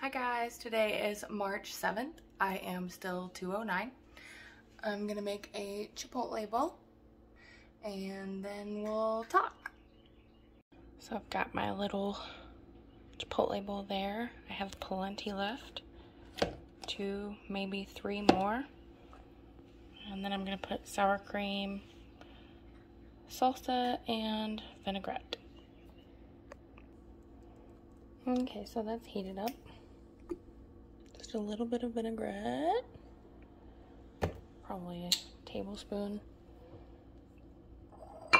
Hi guys, today is March 7th. I am still 209. I'm gonna make a Chipotle bowl and then we'll talk. So I've got my little Chipotle bowl there. I have plenty left. Two, maybe three more. And then I'm gonna put sour cream, salsa, and vinaigrette. Okay, so that's heated up. Just a little bit of vinaigrette. Probably a tablespoon. A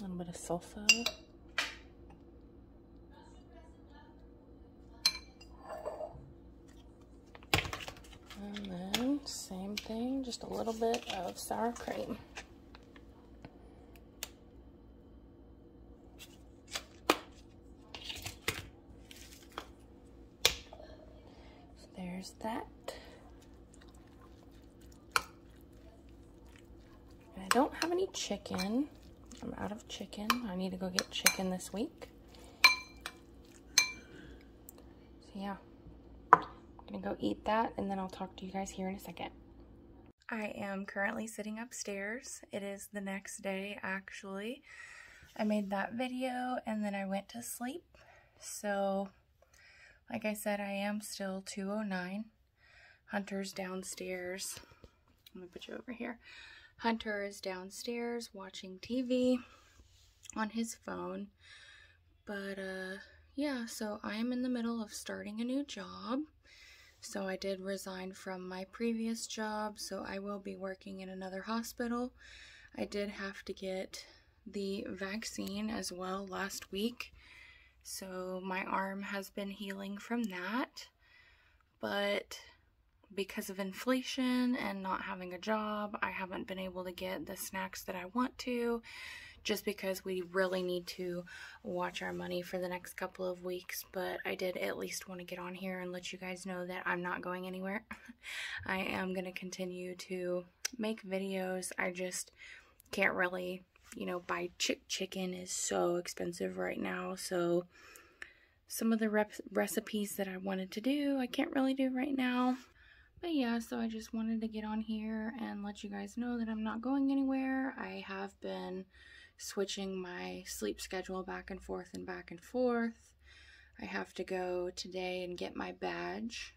little bit of salsa. And then same thing, just a little bit of sour cream. There's that. And I don't have any chicken. I'm out of chicken. I need to go get chicken this week. So yeah, I'm gonna go eat that and then I'll talk to you guys here in a second. I am currently sitting upstairs. It is the next day actually. I made that video and then I went to sleep. So like I said, I am still 209. Hunter's downstairs. Let me put you over here. Hunter is downstairs watching TV on his phone. But, uh, yeah, so I am in the middle of starting a new job. So I did resign from my previous job, so I will be working in another hospital. I did have to get the vaccine as well last week. So my arm has been healing from that. But because of inflation and not having a job, I haven't been able to get the snacks that I want to just because we really need to watch our money for the next couple of weeks. But I did at least want to get on here and let you guys know that I'm not going anywhere. I am going to continue to make videos. I just can't really you know, buy chick chicken is so expensive right now. So some of the rep recipes that I wanted to do, I can't really do right now. But yeah, so I just wanted to get on here and let you guys know that I'm not going anywhere. I have been switching my sleep schedule back and forth and back and forth. I have to go today and get my badge.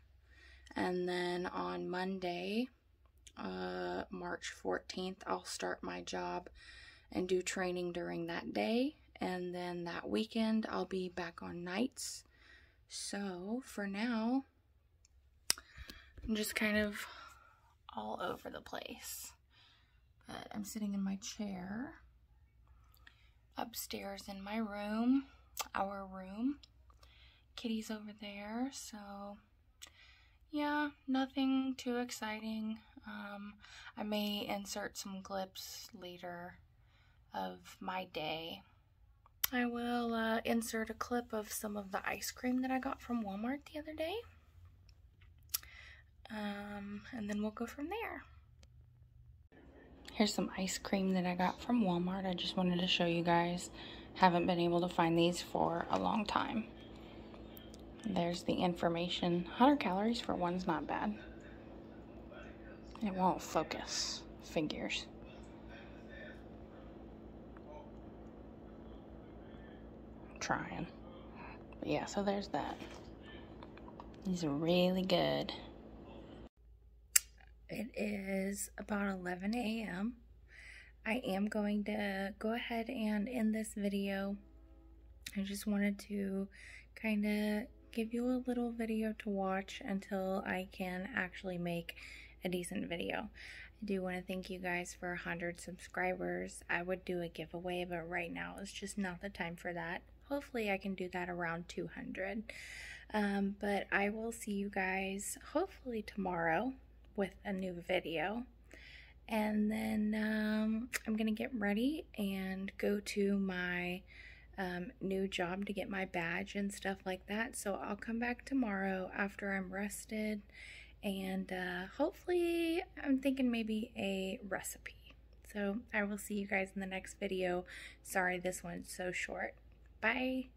And then on Monday, uh, March 14th, I'll start my job and do training during that day. And then that weekend, I'll be back on nights. So for now, I'm just kind of all over the place. But I'm sitting in my chair upstairs in my room, our room. Kitty's over there, so yeah, nothing too exciting. Um, I may insert some clips later of my day. I will uh, insert a clip of some of the ice cream that I got from Walmart the other day. Um, and then we'll go from there. Here's some ice cream that I got from Walmart. I just wanted to show you guys. Haven't been able to find these for a long time. There's the information. 100 calories for one's not bad. It won't focus. Figures. Trying. But yeah, so there's that. These are really good. It is about 11 a.m. I am going to go ahead and end this video. I just wanted to kind of give you a little video to watch until I can actually make a decent video. I do want to thank you guys for 100 subscribers. I would do a giveaway, but right now it's just not the time for that. Hopefully I can do that around 200. Um, but I will see you guys hopefully tomorrow with a new video. And then um, I'm going to get ready and go to my um, new job to get my badge and stuff like that. So I'll come back tomorrow after I'm rested. And uh, hopefully I'm thinking maybe a recipe. So I will see you guys in the next video. Sorry this one's so short. Bye.